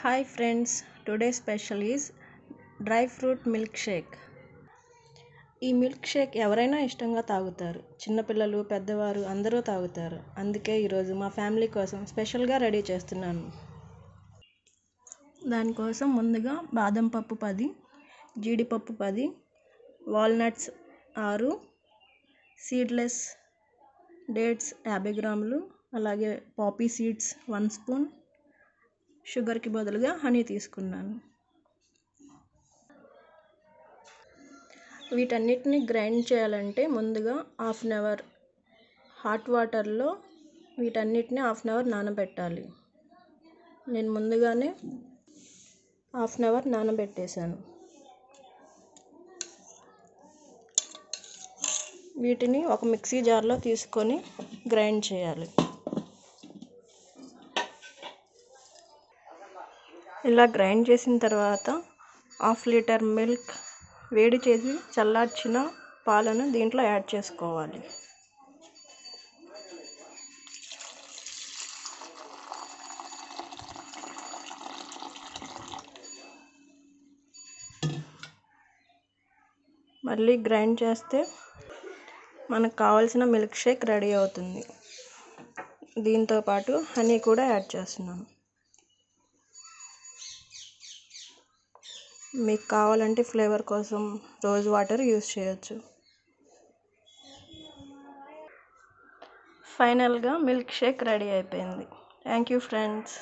Hi friends today special is dry fruit milk shake ఈ milk shake ఎవరైనా ఇష్టంగా తాగుతారు. చిన్నపిల్లలు పెద్దవారు అందరూ తాగుతారు. అందుకే ఈరోజు మా ఫ్యామిలీ కోసం స్పెషల్గా రెడీ చేస్తున్నాను. దానికోసం ముందుగా బాదం పప్పు పది జీడిపప్పు పది వాల్నట్స్ ఆరు సీడ్లెస్ డేట్స్ యాభై గ్రాములు అలాగే పాపీ సీడ్స్ వన్ స్పూన్ షుగర్కి బదులుగా హనీ తీసుకున్నాను. వీటన్నిటిని గ్రైండ్ చేయాలంటే ముందుగా హాఫ్ అన్ అవర్ హాట్ వాటర్లో వీటన్నిటిని హాఫ్ అన్ అవర్ నానబెట్టాలి. నేను ముందుగానే హాఫ్ అన్ అవర్ నానబెట్టేశాను. వీటిని ఒక మిక్సీ జార్లో తీసుకొని గ్రైండ్ చేయాలి. ఇలా గ్రైండ్ చేసిన తర్వాత హాఫ్ లీటర్ మిల్క్ వేడి చేసి చల్లార్చిన పాలను దీంట్లో యాడ్ చేసుకోవాలి. మళ్ళీ గ్రైండ్ చేస్తే మనకు కావాల్సిన మిల్క్ షేక్ రెడీ అవుతుంది. దీంతో పాటు హనీ కూడా యాడ్ చేస్తున్నాను. మీకు కావాలంటే ఫ్లేవర్ కోసం రోజ్ వాటర్ యూస్ చేయొచ్చు. ఫైనల్గా మిల్క్ షేక్ రెడీ అయిపోయింది. Thank you friends.